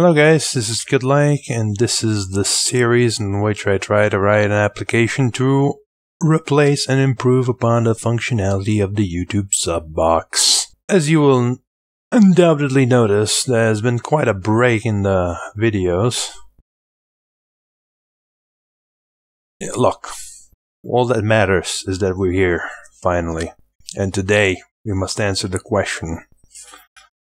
Hello guys, this is GoodLike and this is the series in which I try to write an application to replace and improve upon the functionality of the YouTube sub box. As you will undoubtedly notice, there has been quite a break in the videos. Look, all that matters is that we're here, finally. And today, we must answer the question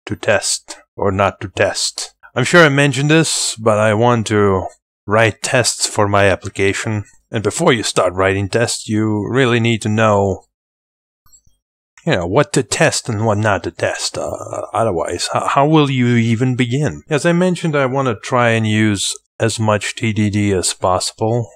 to test or not to test. I'm sure I mentioned this, but I want to write tests for my application. And before you start writing tests, you really need to know, you know, what to test and what not to test. Uh, otherwise, how, how will you even begin? As I mentioned, I want to try and use as much TDD as possible.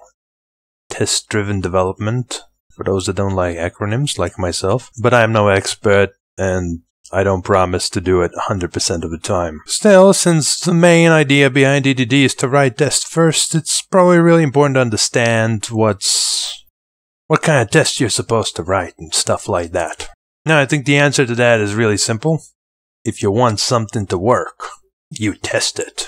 Test-driven development, for those that don't like acronyms like myself. But I'm no expert, and I don't promise to do it 100% of the time. Still, since the main idea behind TDD is to write tests first, it's probably really important to understand what's what kind of test you're supposed to write and stuff like that. Now, I think the answer to that is really simple. If you want something to work, you test it.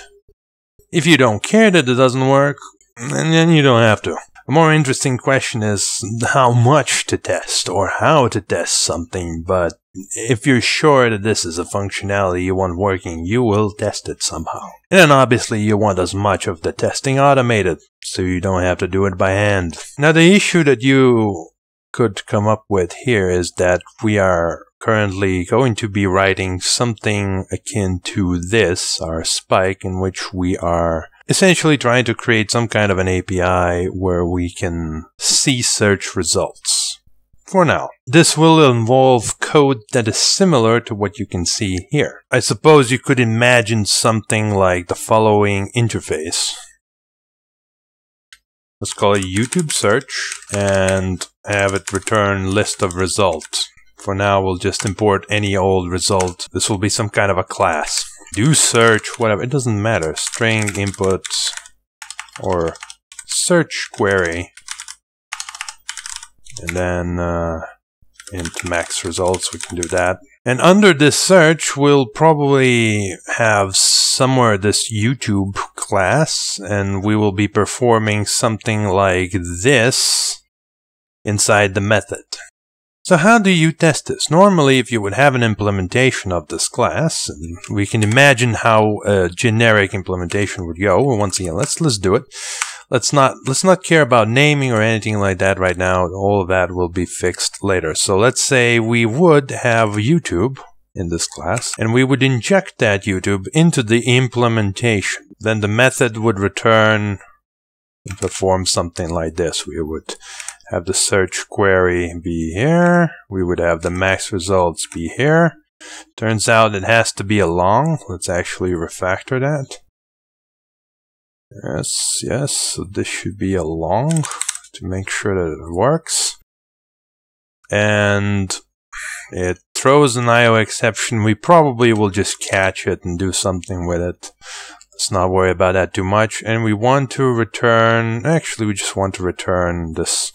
If you don't care that it doesn't work, then you don't have to. A more interesting question is how much to test or how to test something, but if you're sure that this is a functionality you want working, you will test it somehow. And then obviously you want as much of the testing automated, so you don't have to do it by hand. Now the issue that you could come up with here is that we are currently going to be writing something akin to this, our spike, in which we are essentially trying to create some kind of an API where we can see search results. For now, this will involve code that is similar to what you can see here. I suppose you could imagine something like the following interface. Let's call it YouTube search and have it return list of results. For now, we'll just import any old result. This will be some kind of a class do search, whatever, it doesn't matter. String input or search query. And then uh, into max results, we can do that. And under this search, we'll probably have somewhere this YouTube class, and we will be performing something like this inside the method. So how do you test this? Normally, if you would have an implementation of this class, and we can imagine how a generic implementation would go. Once again, let's let's do it. Let's not let's not care about naming or anything like that right now. All of that will be fixed later. So let's say we would have YouTube in this class, and we would inject that YouTube into the implementation. Then the method would return perform something like this. We would have the search query be here. We would have the max results be here. Turns out it has to be a long. Let's actually refactor that. Yes, yes, so this should be a long to make sure that it works. And it throws an IO exception. We probably will just catch it and do something with it. Let's not worry about that too much. And we want to return, actually we just want to return this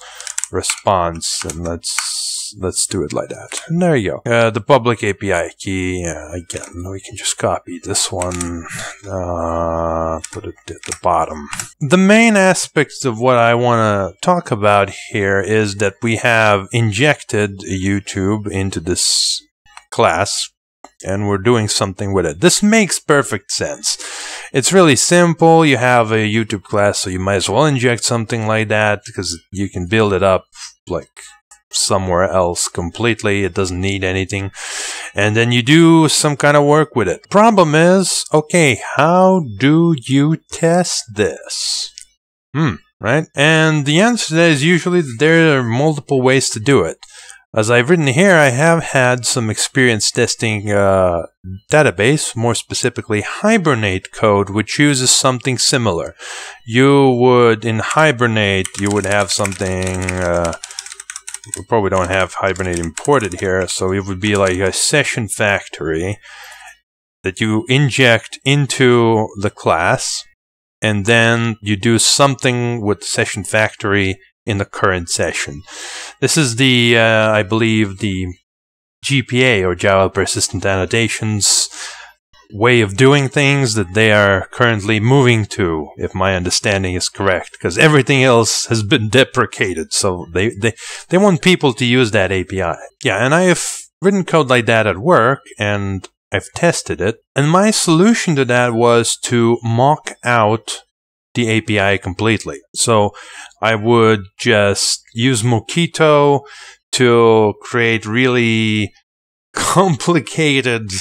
response and let's let's do it like that. And there you go. Uh, the public API key uh, again we can just copy this one uh, put it at the bottom. The main aspects of what I want to talk about here is that we have injected YouTube into this class and we're doing something with it. This makes perfect sense. It's really simple. You have a YouTube class, so you might as well inject something like that because you can build it up like somewhere else completely. It doesn't need anything. And then you do some kind of work with it. Problem is, okay, how do you test this? Hmm, right? And the answer to that is usually that there are multiple ways to do it. As I've written here, I have had some experience testing uh, database, more specifically Hibernate code, which uses something similar. You would, in Hibernate, you would have something, uh, we probably don't have Hibernate imported here, so it would be like a session factory that you inject into the class, and then you do something with session factory in the current session. This is the, uh, I believe, the JPA or Java Persistent Annotations way of doing things that they are currently moving to, if my understanding is correct, because everything else has been deprecated. So they, they, they want people to use that API. Yeah, and I have written code like that at work and I've tested it. And my solution to that was to mock out the API completely. So I would just use Mockito to create really complicated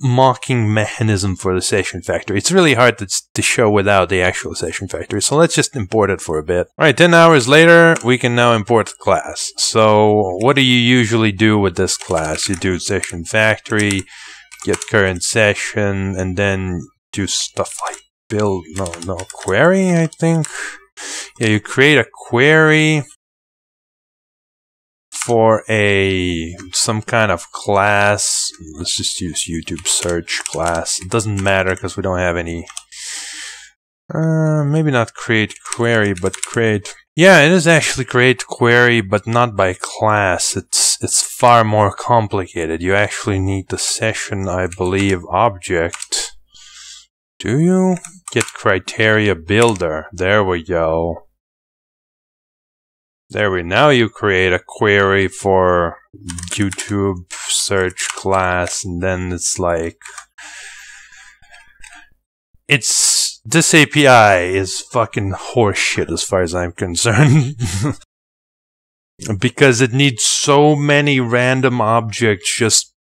mocking mechanism for the session factory. It's really hard to, to show without the actual session factory. So let's just import it for a bit. All right, 10 hours later, we can now import the class. So what do you usually do with this class? You do session factory, get current session, and then do stuff like build, no, no, query, I think. Yeah, you create a query for a some kind of class. Let's just use YouTube search class. It doesn't matter because we don't have any. Uh, maybe not create query, but create. Yeah, it is actually create query, but not by class. It's it's far more complicated. You actually need the session, I believe, object. Do you get criteria builder? There we go. There we now you create a query for YouTube search class and then it's like it's this API is fucking horseshit as far as I'm concerned. because it needs so many random objects just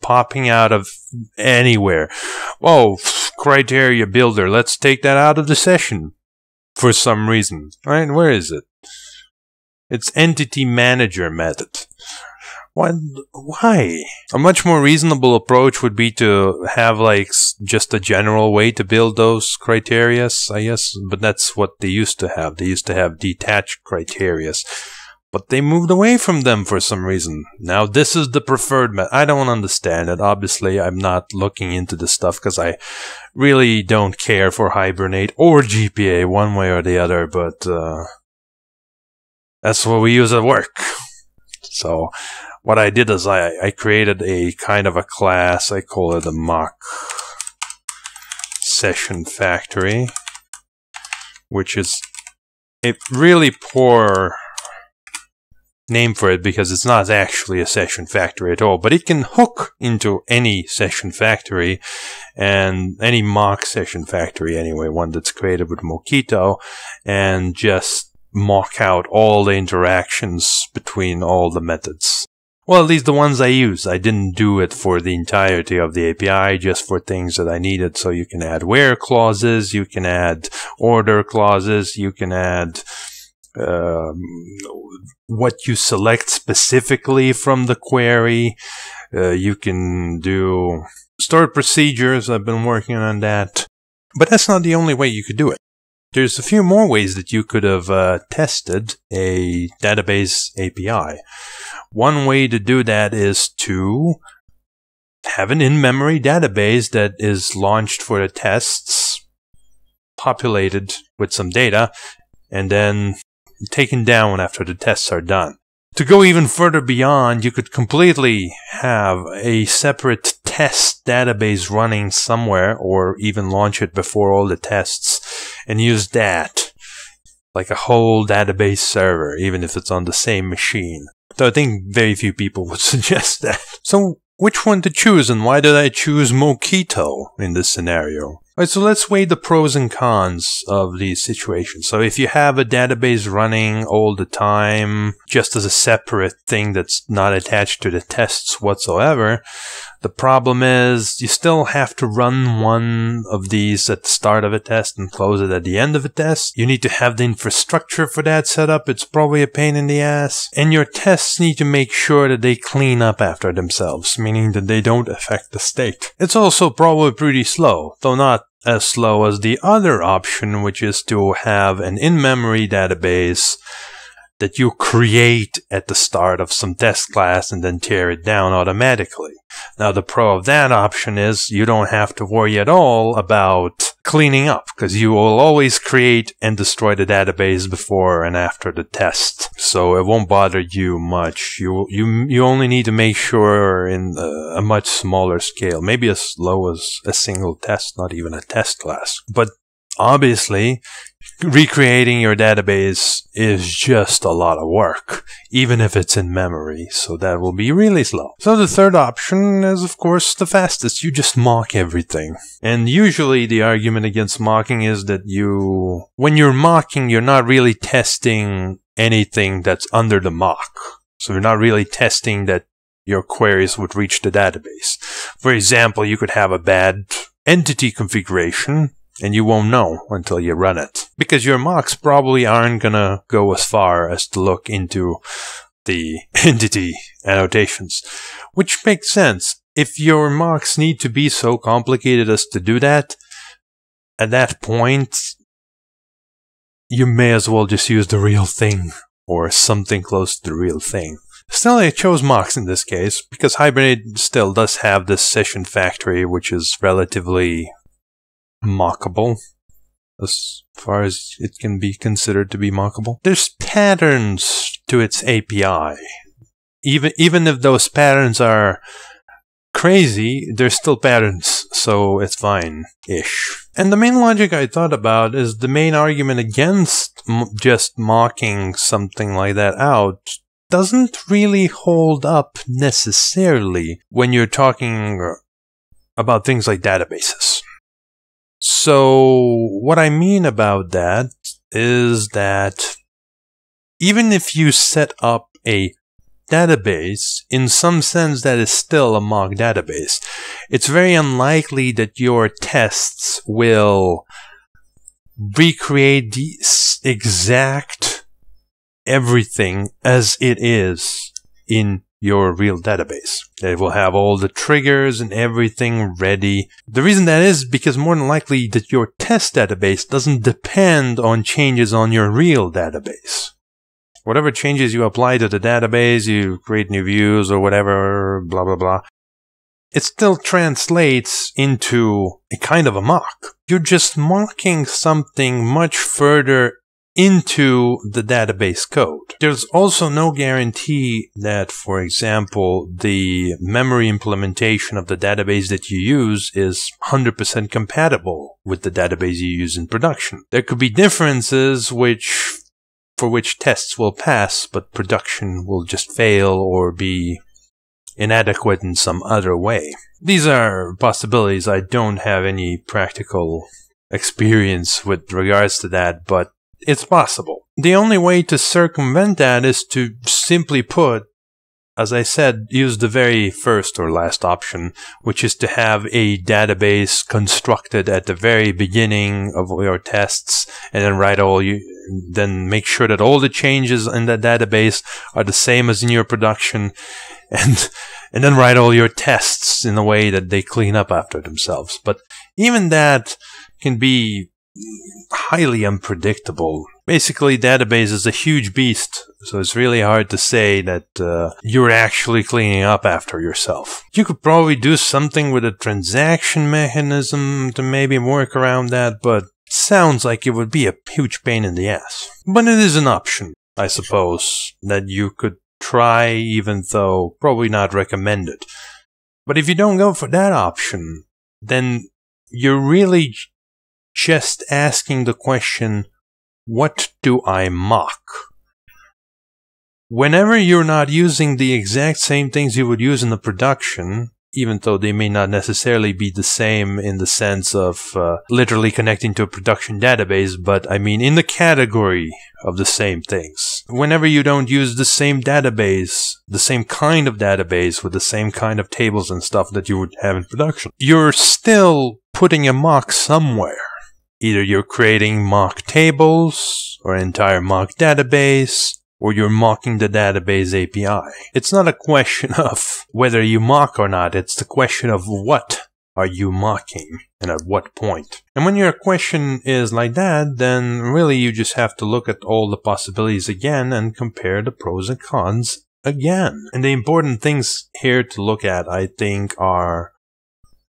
popping out of anywhere. Oh, criteria builder, let's take that out of the session for some reason. Right? Where is it? It's entity manager method. Why? Why? A much more reasonable approach would be to have like just a general way to build those criterias, I guess. But that's what they used to have. They used to have detached criterias. But they moved away from them for some reason. Now this is the preferred method. I don't understand it. Obviously, I'm not looking into this stuff because I really don't care for Hibernate or JPA one way or the other. But uh, that's what we use at work. So what I did is I, I created a kind of a class. I call it a mock session factory, which is a really poor name for it because it's not actually a session factory at all, but it can hook into any session factory and any mock session factory anyway, one that's created with Mockito and just mock out all the interactions between all the methods. Well, at least the ones I use. I didn't do it for the entirety of the API, just for things that I needed. So you can add where clauses, you can add order clauses, you can add um, what you select specifically from the query. Uh, you can do stored procedures. I've been working on that. But that's not the only way you could do it. There's a few more ways that you could have uh, tested a database API. One way to do that is to have an in-memory database that is launched for the tests, populated with some data, and then taken down after the tests are done. To go even further beyond, you could completely have a separate test database running somewhere or even launch it before all the tests and use that like a whole database server, even if it's on the same machine. Though I think very few people would suggest that. So which one to choose and why did I choose Mockito in this scenario? Alright, so let's weigh the pros and cons of these situations. So if you have a database running all the time, just as a separate thing that's not attached to the tests whatsoever, the problem is you still have to run one of these at the start of a test and close it at the end of a test. You need to have the infrastructure for that set up. It's probably a pain in the ass. And your tests need to make sure that they clean up after themselves, meaning that they don't affect the state. It's also probably pretty slow, though not as slow as the other option, which is to have an in-memory database that you create at the start of some test class and then tear it down automatically. Now, the pro of that option is you don't have to worry at all about cleaning up because you will always create and destroy the database before and after the test. So it won't bother you much. You you you only need to make sure in a, a much smaller scale, maybe as low as a single test, not even a test class. But obviously, recreating your database is just a lot of work, even if it's in memory, so that will be really slow. So the third option is of course the fastest, you just mock everything. And usually the argument against mocking is that you, when you're mocking, you're not really testing anything that's under the mock. So you're not really testing that your queries would reach the database. For example, you could have a bad entity configuration and you won't know until you run it. Because your mocks probably aren't gonna go as far as to look into the entity annotations, which makes sense. If your mocks need to be so complicated as to do that, at that point, you may as well just use the real thing or something close to the real thing. Still, I chose mocks in this case because Hibernate still does have this session factory, which is relatively mockable as far as it can be considered to be mockable. There's patterns to its API. Even even if those patterns are crazy, there's still patterns, so it's fine-ish. And the main logic I thought about is the main argument against just mocking something like that out doesn't really hold up necessarily when you're talking about things like databases. So, what I mean about that is that even if you set up a database, in some sense that is still a mock database. It's very unlikely that your tests will recreate the exact everything as it is in your real database. It will have all the triggers and everything ready. The reason that is because more than likely that your test database doesn't depend on changes on your real database. Whatever changes you apply to the database, you create new views or whatever, blah, blah, blah. It still translates into a kind of a mock. You're just mocking something much further into the database code. There's also no guarantee that, for example, the memory implementation of the database that you use is 100% compatible with the database you use in production. There could be differences which for which tests will pass, but production will just fail or be inadequate in some other way. These are possibilities. I don't have any practical experience with regards to that, but it's possible. The only way to circumvent that is to simply put, as I said, use the very first or last option, which is to have a database constructed at the very beginning of your tests and then write all you, then make sure that all the changes in that database are the same as in your production and, and then write all your tests in a way that they clean up after themselves. But even that can be highly unpredictable. Basically, database is a huge beast, so it's really hard to say that uh, you're actually cleaning up after yourself. You could probably do something with a transaction mechanism to maybe work around that, but sounds like it would be a huge pain in the ass. But it is an option, I suppose, that you could try even though probably not recommended. But if you don't go for that option, then you're really just asking the question, what do I mock? Whenever you're not using the exact same things you would use in the production, even though they may not necessarily be the same in the sense of uh, literally connecting to a production database, but I mean in the category of the same things. Whenever you don't use the same database, the same kind of database with the same kind of tables and stuff that you would have in production, you're still putting a mock somewhere. Either you're creating mock tables or entire mock database, or you're mocking the database API. It's not a question of whether you mock or not, it's the question of what are you mocking and at what point. And when your question is like that, then really you just have to look at all the possibilities again and compare the pros and cons again. And the important things here to look at, I think, are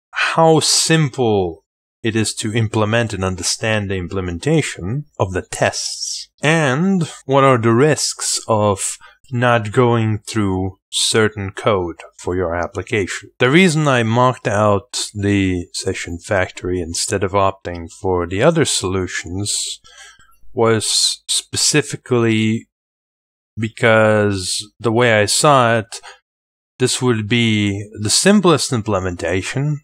how simple it is to implement and understand the implementation of the tests. And what are the risks of not going through certain code for your application. The reason I marked out the session factory instead of opting for the other solutions was specifically because the way I saw it, this would be the simplest implementation,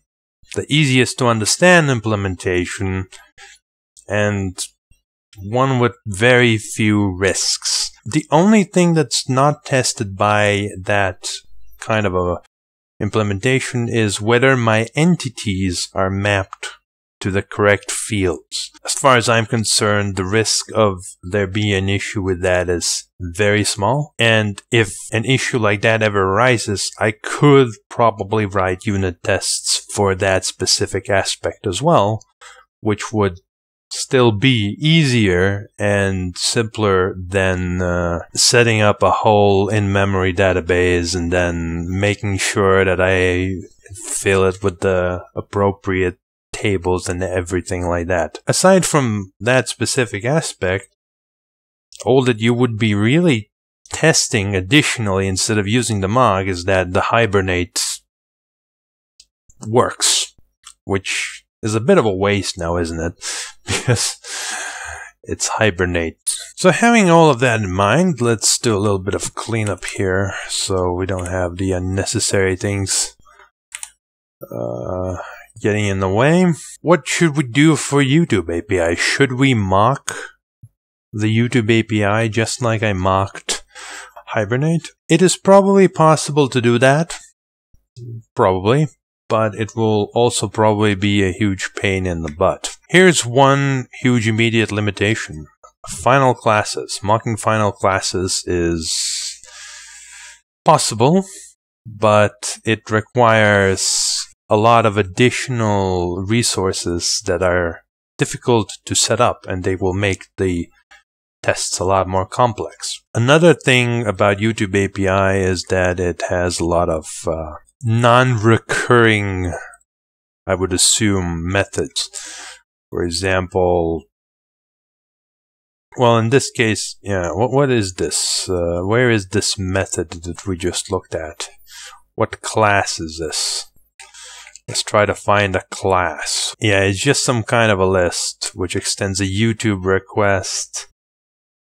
the easiest to understand implementation, and one with very few risks. The only thing that's not tested by that kind of a implementation is whether my entities are mapped to the correct fields. As far as I'm concerned, the risk of there being an issue with that is very small. And if an issue like that ever arises, I could probably write unit tests for that specific aspect as well, which would still be easier and simpler than uh, setting up a whole in-memory database and then making sure that I fill it with the appropriate tables and everything like that. Aside from that specific aspect, all that you would be really testing additionally instead of using the mock is that the hibernate works, which is a bit of a waste now, isn't it? because it's hibernate. So having all of that in mind, let's do a little bit of cleanup here so we don't have the unnecessary things uh, getting in the way. What should we do for YouTube API? Should we mock the YouTube API just like I mocked Hibernate? It is probably possible to do that. Probably but it will also probably be a huge pain in the butt. Here's one huge immediate limitation. Final classes. Mocking final classes is possible, but it requires a lot of additional resources that are difficult to set up and they will make the tests a lot more complex. Another thing about YouTube API is that it has a lot of uh, non-recurring, I would assume, methods. For example, well, in this case, yeah, what, what is this? Uh, where is this method that we just looked at? What class is this? Let's try to find a class. Yeah, it's just some kind of a list which extends a YouTube request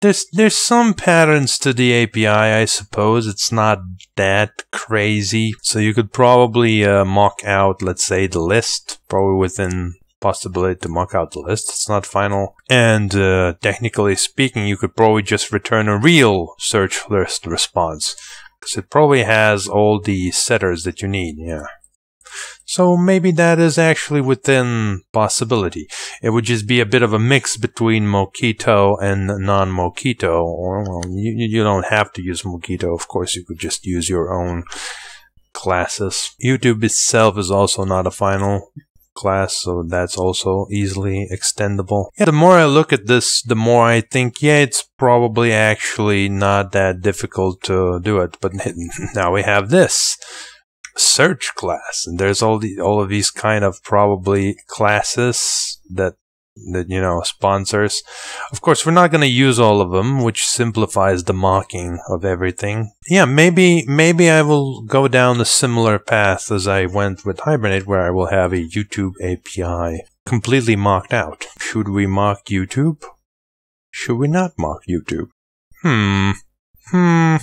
there's there's some patterns to the API, I suppose. It's not that crazy. So you could probably uh, mock out, let's say, the list, probably within possibility to mock out the list. It's not final. And uh, technically speaking, you could probably just return a real search list response. Because it probably has all the setters that you need, yeah. So maybe that is actually within possibility. It would just be a bit of a mix between Mockito and non-Mockito. Or well, you, you don't have to use Mockito. Of course, you could just use your own classes. YouTube itself is also not a final class, so that's also easily extendable. Yeah, the more I look at this, the more I think, yeah, it's probably actually not that difficult to do it. But now we have this search class. And there's all the all of these kind of probably classes that that you know sponsors. Of course we're not going to use all of them which simplifies the mocking of everything. Yeah maybe maybe i will go down a similar path as i went with hibernate where i will have a youtube api completely mocked out. Should we mock youtube? Should we not mock youtube? Hmm. Hmm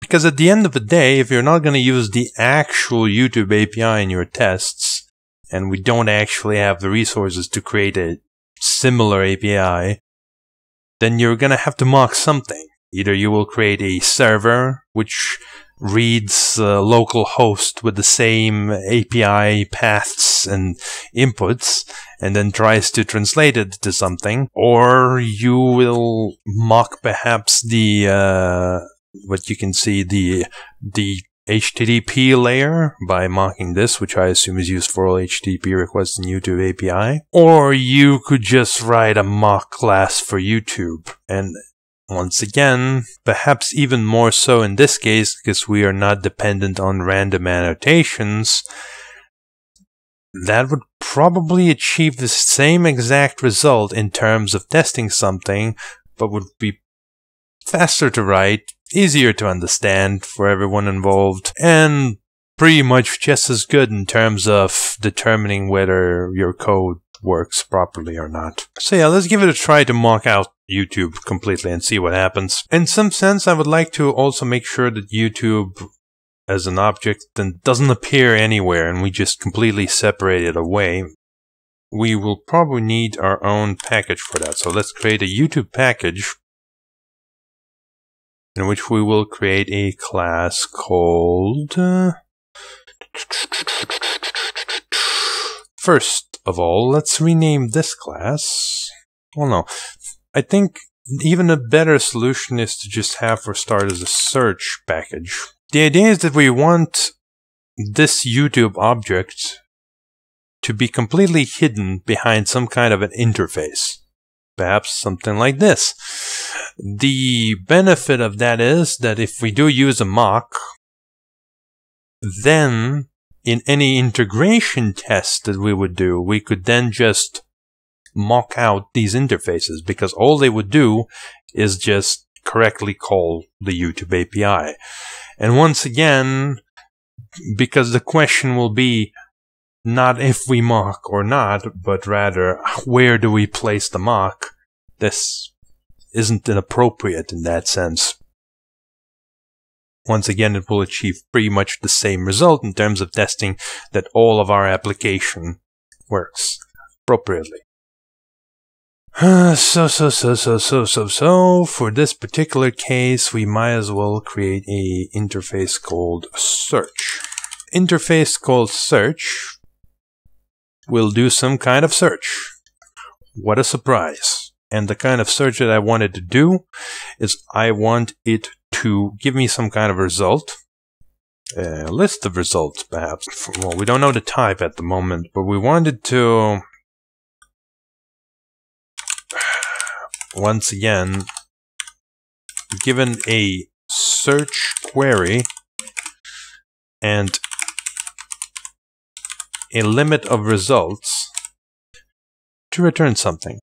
because at the end of the day, if you're not going to use the actual YouTube API in your tests, and we don't actually have the resources to create a similar API, then you're going to have to mock something. Either you will create a server which reads uh, localhost with the same API paths and inputs and then tries to translate it to something, or you will mock perhaps the uh, what you can see the the HTTP layer by mocking this, which I assume is used for all HTTP requests in YouTube API. Or you could just write a mock class for YouTube. And once again, perhaps even more so in this case, because we are not dependent on random annotations, that would probably achieve the same exact result in terms of testing something, but would be faster to write, easier to understand for everyone involved, and pretty much just as good in terms of determining whether your code works properly or not. So yeah, let's give it a try to mock out YouTube completely and see what happens. In some sense, I would like to also make sure that YouTube as an object then doesn't appear anywhere and we just completely separate it away. We will probably need our own package for that. So let's create a YouTube package in which we will create a class called... Uh, first of all, let's rename this class. Well, no. I think even a better solution is to just have for starters a search package. The idea is that we want this YouTube object to be completely hidden behind some kind of an interface. Perhaps something like this. The benefit of that is that if we do use a mock, then in any integration test that we would do, we could then just mock out these interfaces because all they would do is just correctly call the YouTube API. And once again, because the question will be not if we mock or not, but rather where do we place the mock, this isn't inappropriate in that sense. Once again, it will achieve pretty much the same result in terms of testing that all of our application works appropriately. so, so, so, so, so, so, so, for this particular case, we might as well create a interface called search. Interface called search will do some kind of search. What a surprise. And the kind of search that I wanted to do is I want it to give me some kind of result. A list of results, perhaps. Well, we don't know the type at the moment, but we wanted to once again, given a search query and a limit of results to return something.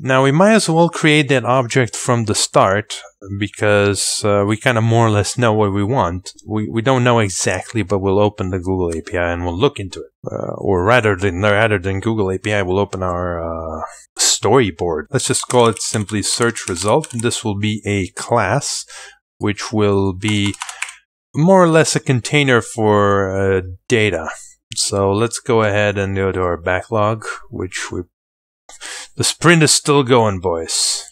Now we might as well create that object from the start because uh, we kind of more or less know what we want. We, we don't know exactly, but we'll open the Google API and we'll look into it. Uh, or rather than rather than Google API, we'll open our uh, storyboard. Let's just call it simply search result. This will be a class which will be more or less a container for uh, data. So let's go ahead and go to our backlog, which we the sprint is still going, boys.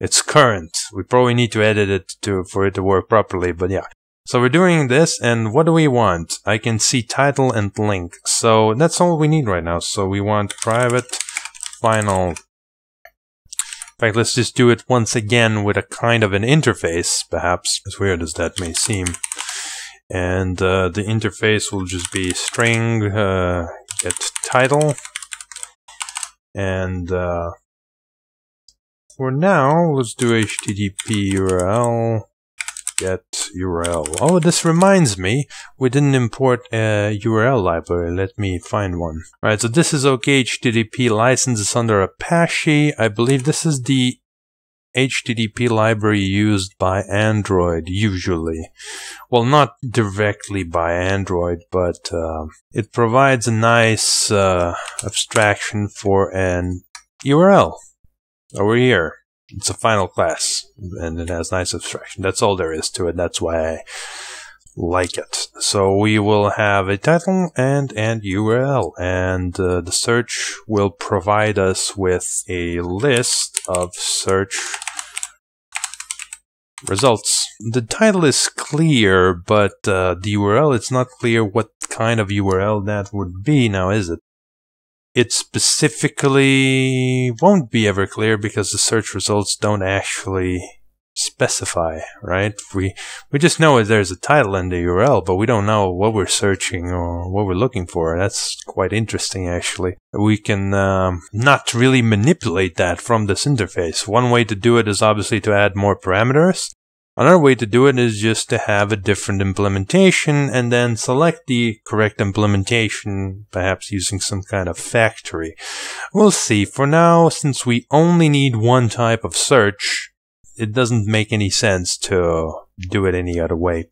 It's current. We probably need to edit it to for it to work properly, but yeah. So we're doing this, and what do we want? I can see title and link. So that's all we need right now. So we want private final. In fact, let's just do it once again with a kind of an interface, perhaps, as weird as that may seem. And uh, the interface will just be string uh, get title and uh, for now, let's do HTTP URL get URL. Oh, this reminds me, we didn't import a URL library. Let me find one. Alright, so this is OK HTTP license. It's under Apache. I believe this is the HTTP library used by Android usually. Well, not directly by Android, but uh, it provides a nice uh, abstraction for an URL over here. It's a final class, and it has nice abstraction. That's all there is to it. That's why I like it. So we will have a title and an URL, and uh, the search will provide us with a list of search results. The title is clear, but uh, the URL, it's not clear what kind of URL that would be now, is it? It specifically won't be ever clear because the search results don't actually specify, right? We we just know that there's a title in the URL, but we don't know what we're searching or what we're looking for. That's quite interesting, actually. We can um, not really manipulate that from this interface. One way to do it is obviously to add more parameters. Another way to do it is just to have a different implementation and then select the correct implementation, perhaps using some kind of factory. We'll see. For now, since we only need one type of search, it doesn't make any sense to do it any other way.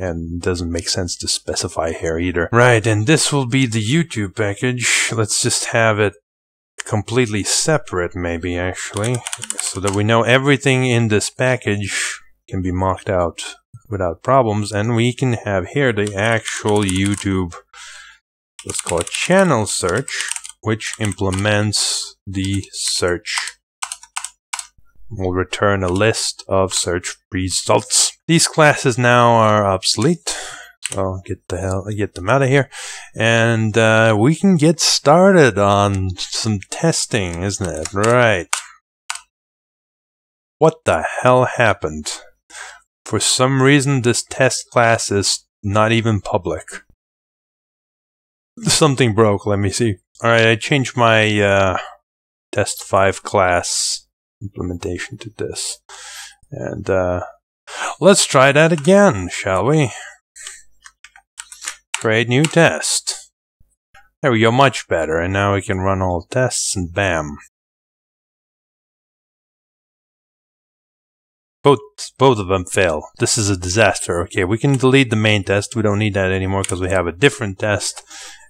And doesn't make sense to specify here either. Right, and this will be the YouTube package. Let's just have it completely separate, maybe, actually. So that we know everything in this package can be mocked out without problems. And we can have here the actual YouTube, let's call it channel search, which implements the search. We'll return a list of search results. These classes now are obsolete. So get the hell, get them out of here, and uh, we can get started on some testing, isn't it? Right. What the hell happened? For some reason, this test class is not even public. Something broke, let me see. Alright, I changed my uh, test 5 class implementation to this. And uh, let's try that again, shall we? Create new test. There we go, much better. And now we can run all tests and bam. Both, both of them fail. This is a disaster. Okay, we can delete the main test. We don't need that anymore because we have a different test.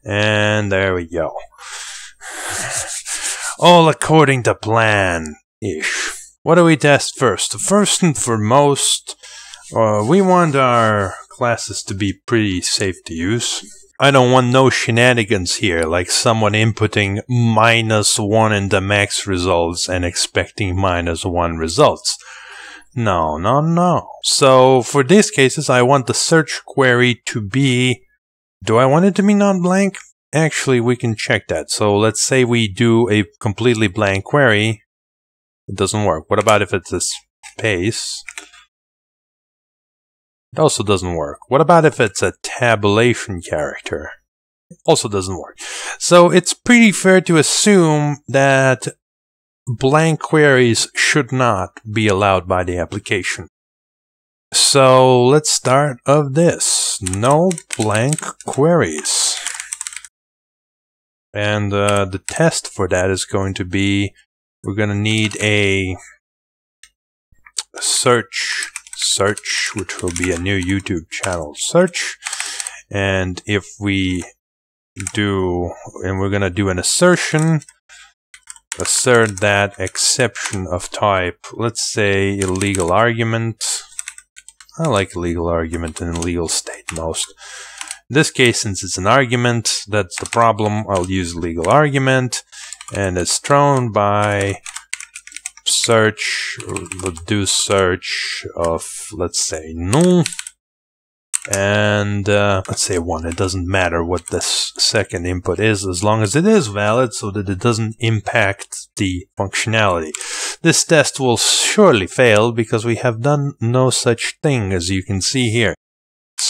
And there we go. All according to plan-ish. What do we test first? First and foremost, uh, we want our classes to be pretty safe to use. I don't want no shenanigans here, like someone inputting minus one in the max results and expecting minus one results. No, no, no. So for these cases, I want the search query to be, do I want it to be non-blank? Actually, we can check that. So let's say we do a completely blank query. It doesn't work. What about if it's a space? It also doesn't work. What about if it's a tabulation character? It also doesn't work. So it's pretty fair to assume that blank queries should not be allowed by the application. So let's start of this. No blank queries. And uh, the test for that is going to be, we're going to need a search, search, which will be a new YouTube channel search. And if we do, and we're going to do an assertion, assert that exception of type, let's say illegal argument. I like illegal argument in legal state most. In this case, since it's an argument, that's the problem, I'll use legal argument, and it's thrown by search, do search of, let's say, null, and uh, let's say 1. It doesn't matter what this second input is as long as it is valid so that it doesn't impact the functionality. This test will surely fail because we have done no such thing as you can see here.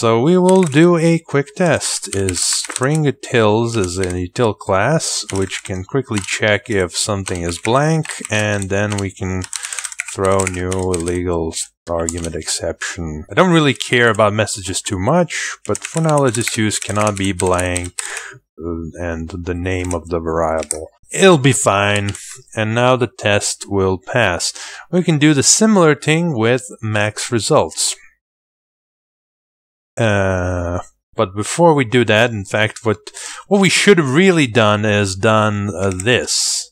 So we will do a quick test. Is string utils is an util class which can quickly check if something is blank and then we can throw new illegal argument exception. I don't really care about messages too much, but for now let's just use cannot be blank uh, and the name of the variable. It'll be fine, and now the test will pass. We can do the similar thing with max results. Uh, but before we do that, in fact, what what we should have really done is done uh, this.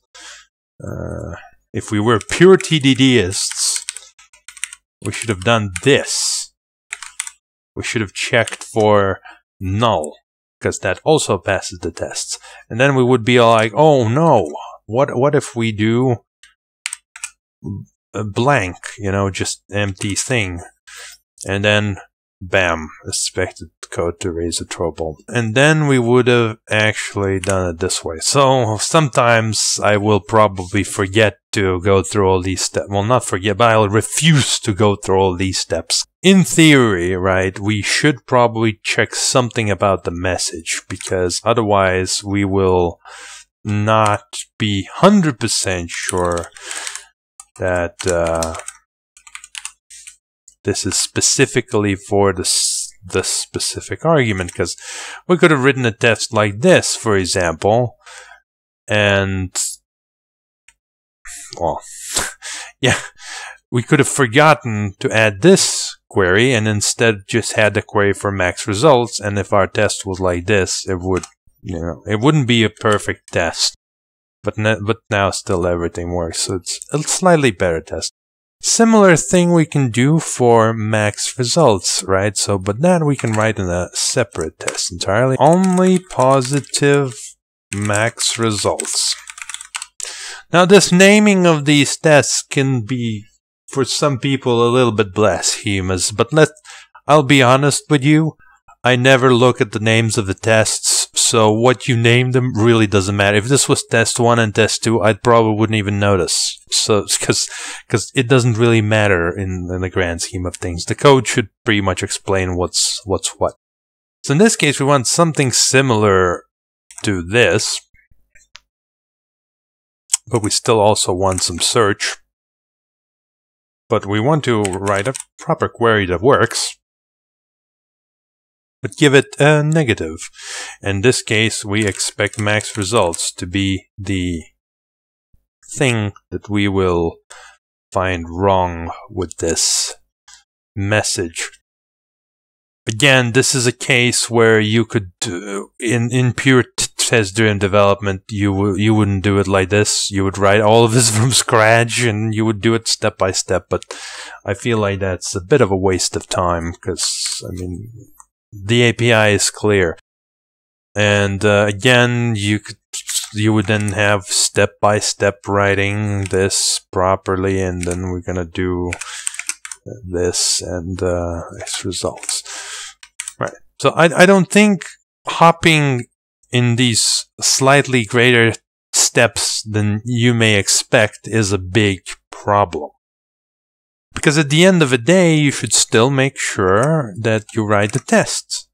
Uh, if we were pure TDDists, we should have done this. We should have checked for null, because that also passes the tests. And then we would be like, oh no, what what if we do a blank, you know, just empty thing. And then bam, expected code to raise a trouble. And then we would have actually done it this way. So sometimes I will probably forget to go through all these steps. Well, not forget, but I'll refuse to go through all these steps. In theory, right, we should probably check something about the message because otherwise we will not be 100% sure that uh, this is specifically for the, the specific argument, because we could have written a test like this, for example, and, well, yeah, we could have forgotten to add this query and instead just had the query for max results, and if our test was like this, it would, you know, it wouldn't be a perfect test. But, but now still everything works, so it's a slightly better test. Similar thing we can do for max results, right? So, but that we can write in a separate test entirely. Only positive max results. Now, this naming of these tests can be, for some people, a little bit blasphemous, but let, I'll be honest with you. I never look at the names of the tests, so what you name them really doesn't matter. If this was test 1 and test 2, I probably wouldn't even notice. So, because because it doesn't really matter in, in the grand scheme of things. The code should pretty much explain what's what's what. So in this case, we want something similar to this, but we still also want some search. But we want to write a proper query that works but give it a negative. In this case, we expect max results to be the thing that we will find wrong with this message. Again, this is a case where you could, uh, in in pure test-driven development, you you wouldn't do it like this. You would write all of this from scratch, and you would do it step by step. But I feel like that's a bit of a waste of time because I mean, the API is clear. And uh, again, you could you would then have step by step writing this properly, and then we're gonna do this and uh, X results. Right. So I I don't think hopping in these slightly greater steps than you may expect is a big problem. Because at the end of the day, you should still make sure that you write the tests.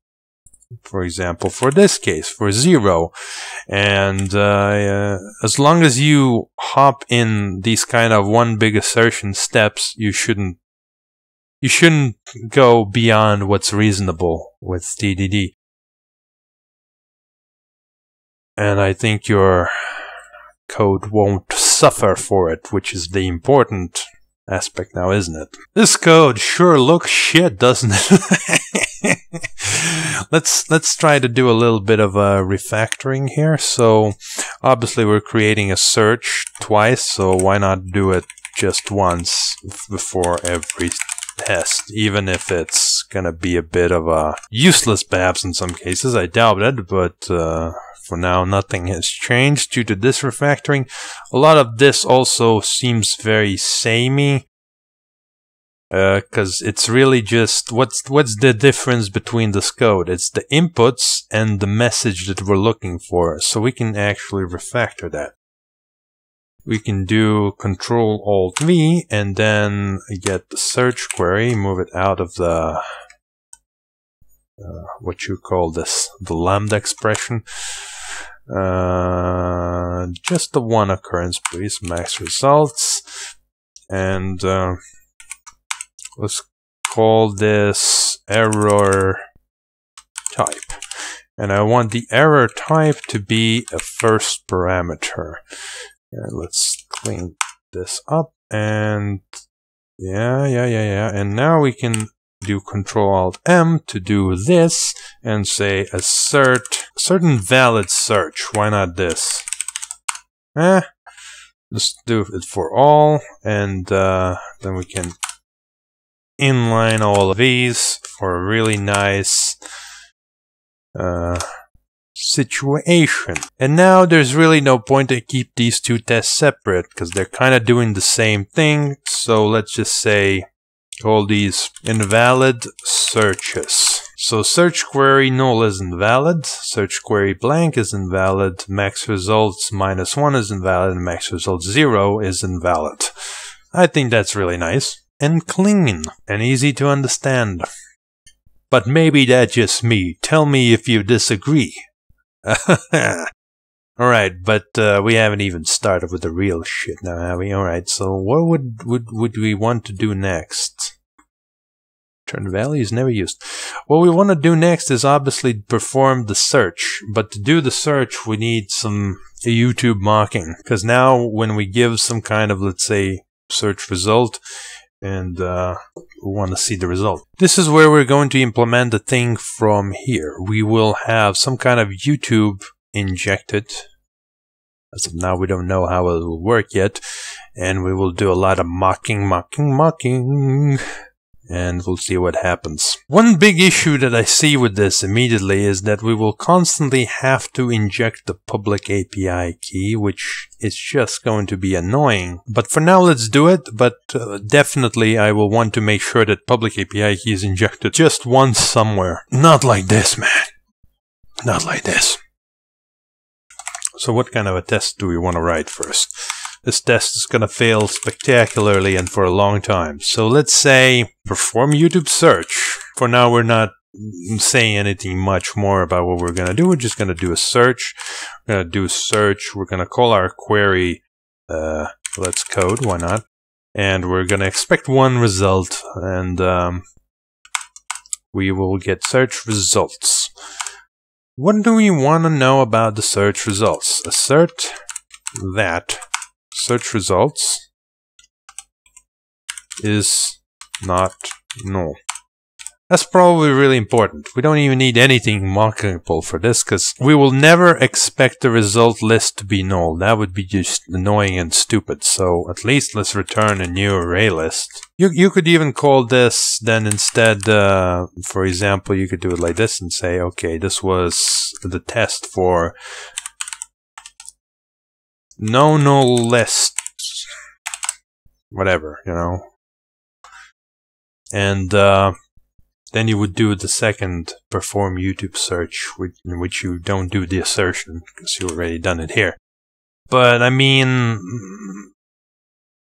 For example, for this case, for zero. And uh, uh, as long as you hop in these kind of one big assertion steps, you shouldn't you shouldn't go beyond what's reasonable with TDD. And I think your code won't suffer for it, which is the important aspect now, isn't it? This code sure looks shit, doesn't it? let's let's try to do a little bit of a refactoring here. So obviously we're creating a search twice, so why not do it just once before every test, even if it's gonna be a bit of a useless perhaps in some cases. I doubt it, but uh, for now, nothing has changed due to this refactoring. A lot of this also seems very samey. Because uh, it's really just what's what's the difference between this code? It's the inputs and the message that we're looking for. So we can actually refactor that. We can do Control Alt V and then get the search query, move it out of the uh, what you call this the lambda expression uh, just the one occurrence, please. Max results. And uh, let's call this error type. And I want the error type to be a first parameter. Let's clean this up and yeah, yeah, yeah, yeah. And now we can do Control Alt M to do this and say assert certain valid search. Why not this? Eh, let's do it for all, and uh, then we can inline all of these for a really nice uh, situation. And now there's really no point to keep these two tests separate because they're kind of doing the same thing. So let's just say all these invalid searches. So search query null is invalid, search query blank is invalid, max results minus 1 is invalid, and max results 0 is invalid. I think that's really nice. And clean, and easy to understand. But maybe that's just me. Tell me if you disagree. Alright, but uh, we haven't even started with the real shit now, have we? Alright, so what would, would, would we want to do next? Turn value is never used. What we want to do next is obviously perform the search. But to do the search, we need some YouTube mocking. Because now when we give some kind of, let's say, search result, and uh, we want to see the result. This is where we're going to implement the thing from here. We will have some kind of YouTube injected. As of now, we don't know how it will work yet. And we will do a lot of mocking, mocking, mocking and we'll see what happens. One big issue that I see with this immediately is that we will constantly have to inject the public API key, which is just going to be annoying. But for now, let's do it. But uh, definitely, I will want to make sure that public API key is injected just once somewhere. Not like this, man. Not like this. So what kind of a test do we want to write first? This test is going to fail spectacularly and for a long time. So let's say perform YouTube search. For now, we're not saying anything much more about what we're going to do. We're just going to do a search. We're going to do a search. We're going to call our query uh, let's code. Why not? And we're going to expect one result. And um, we will get search results. What do we want to know about the search results? Assert that search results is not null. That's probably really important. We don't even need anything mockable for this because we will never expect the result list to be null. That would be just annoying and stupid. So at least let's return a new array list. You, you could even call this then instead, uh, for example, you could do it like this and say, okay, this was the test for no no list. Whatever you know. And uh, then you would do the second perform YouTube search in which you don't do the assertion because you already done it here. But I mean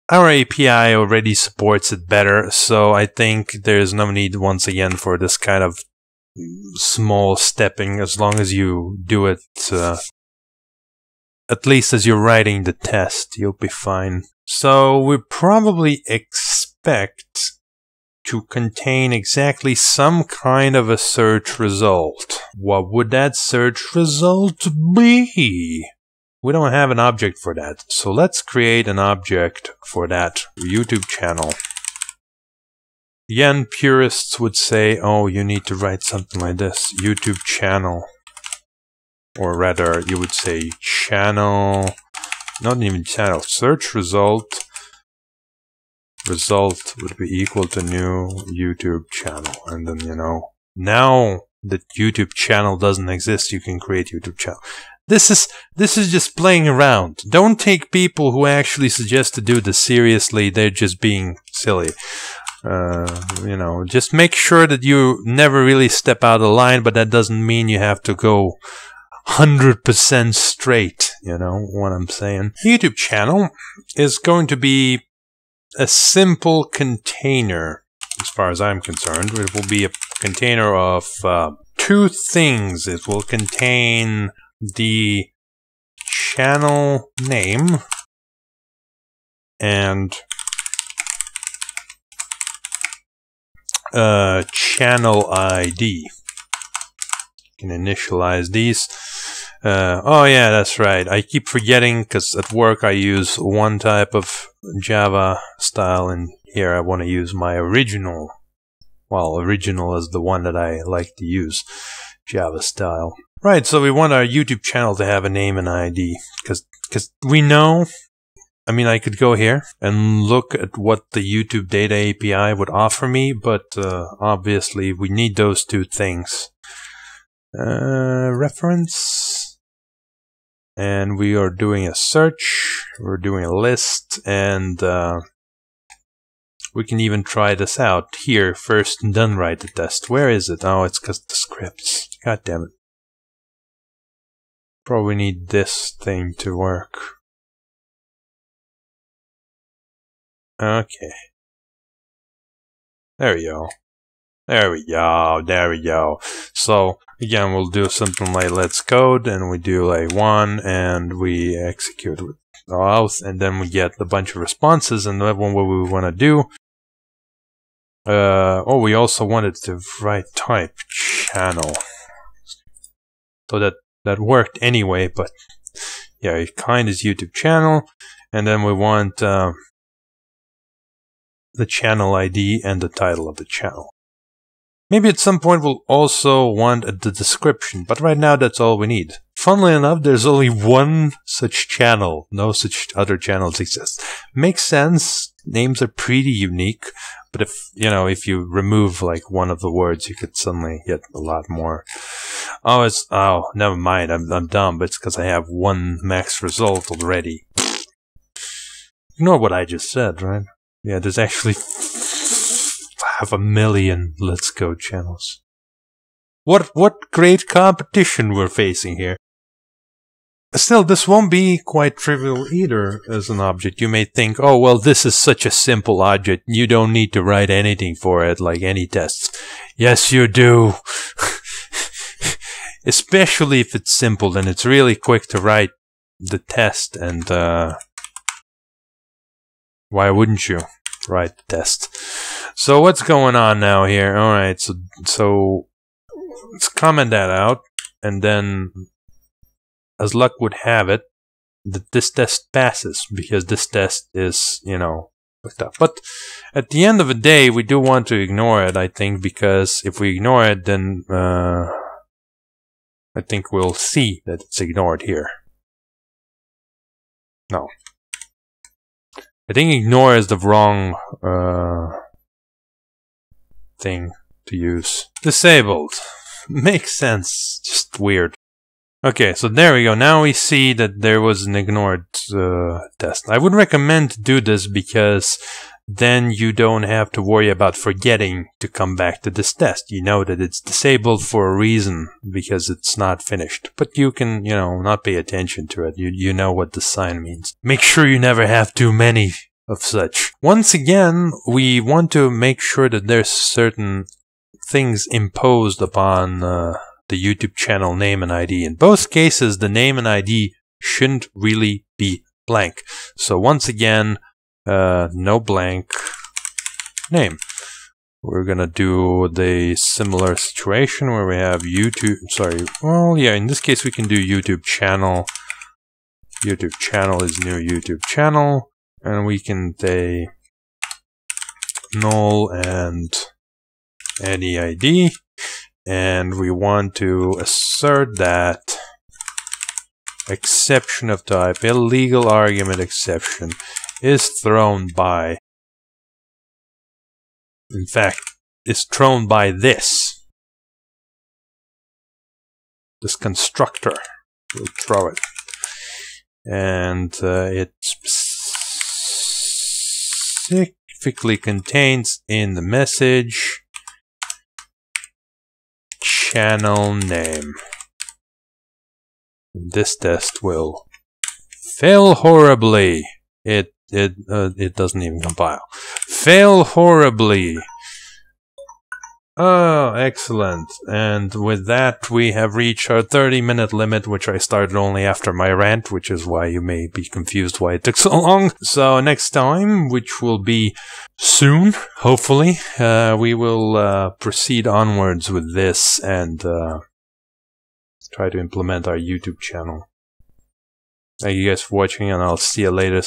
our API already supports it better so I think there's no need once again for this kind of small stepping as long as you do it uh, at least as you're writing the test, you'll be fine. So we probably expect to contain exactly some kind of a search result. What would that search result be? We don't have an object for that, so let's create an object for that YouTube channel. Again, purists would say, oh, you need to write something like this, YouTube channel or rather you would say channel not even channel search result result would be equal to new YouTube channel. And then you know now that YouTube channel doesn't exist you can create YouTube channel. This is this is just playing around. Don't take people who actually suggest to do this seriously. They're just being silly. Uh, you know just make sure that you never really step out of line but that doesn't mean you have to go 100% straight, you know what I'm saying? YouTube channel is going to be a simple container, as far as I'm concerned. It will be a container of uh, two things. It will contain the channel name and uh, channel ID. You can initialize these. Uh, oh yeah, that's right. I keep forgetting because at work I use one type of Java style and here I want to use my original. Well, original is the one that I like to use, Java style. Right, so we want our YouTube channel to have a name and ID because because we know I mean, I could go here and look at what the YouTube Data API would offer me, but uh, obviously we need those two things. Uh, reference and we are doing a search we're doing a list and uh, we can even try this out here first and then write the test. Where is it? Oh it's because the scripts. God damn it. Probably need this thing to work. Okay. There we go there we go, there we go. So again, we'll do something like let's code and we do like one and we execute with else and then we get a bunch of responses and then what we want to do Uh, oh, we also wanted the right type channel. So that, that worked anyway, but yeah, kind is YouTube channel. And then we want uh, the channel ID and the title of the channel. Maybe at some point we'll also want the description, but right now that's all we need. Funnily enough, there's only one such channel. No such other channels exist. Makes sense. Names are pretty unique, but if, you know, if you remove like one of the words, you could suddenly get a lot more. Oh, it's, oh, never mind. I'm, I'm dumb, but it's because I have one max result already. Ignore what I just said, right? Yeah, there's actually half a million Let's Go channels. What, what great competition we're facing here. Still, this won't be quite trivial either as an object. You may think, oh, well, this is such a simple object. You don't need to write anything for it, like any tests. Yes, you do. Especially if it's simple and it's really quick to write the test and, uh, why wouldn't you write the test? So what's going on now here? All right, so so let's comment that out, and then, as luck would have it, that this test passes because this test is, you know, looked up. But at the end of the day, we do want to ignore it, I think, because if we ignore it, then uh, I think we'll see that it's ignored here. No. I think ignore is the wrong uh, thing to use. Disabled. Makes sense. Just weird. Okay, so there we go. Now we see that there was an ignored uh, test. I would recommend to do this because then you don't have to worry about forgetting to come back to this test. You know that it's disabled for a reason because it's not finished. But you can, you know, not pay attention to it. You, you know what the sign means. Make sure you never have too many of such. Once again, we want to make sure that there's certain things imposed upon uh, the YouTube channel name and ID. In both cases, the name and ID shouldn't really be blank. So once again, uh, no blank name. We're gonna do the similar situation where we have YouTube, sorry, well, yeah, in this case we can do YouTube channel. YouTube channel is new YouTube channel and we can say null and any ID and we want to assert that exception of type illegal argument exception is thrown by in fact is thrown by this. This constructor will throw it. And uh, specifically contains in the message channel name. This test will fail horribly. It it uh, it doesn't even compile. Fail horribly. Oh, excellent. And with that, we have reached our 30 minute limit, which I started only after my rant, which is why you may be confused why it took so long. So next time, which will be soon, hopefully, uh, we will uh, proceed onwards with this and uh, try to implement our YouTube channel. Thank you guys for watching, and I'll see you later.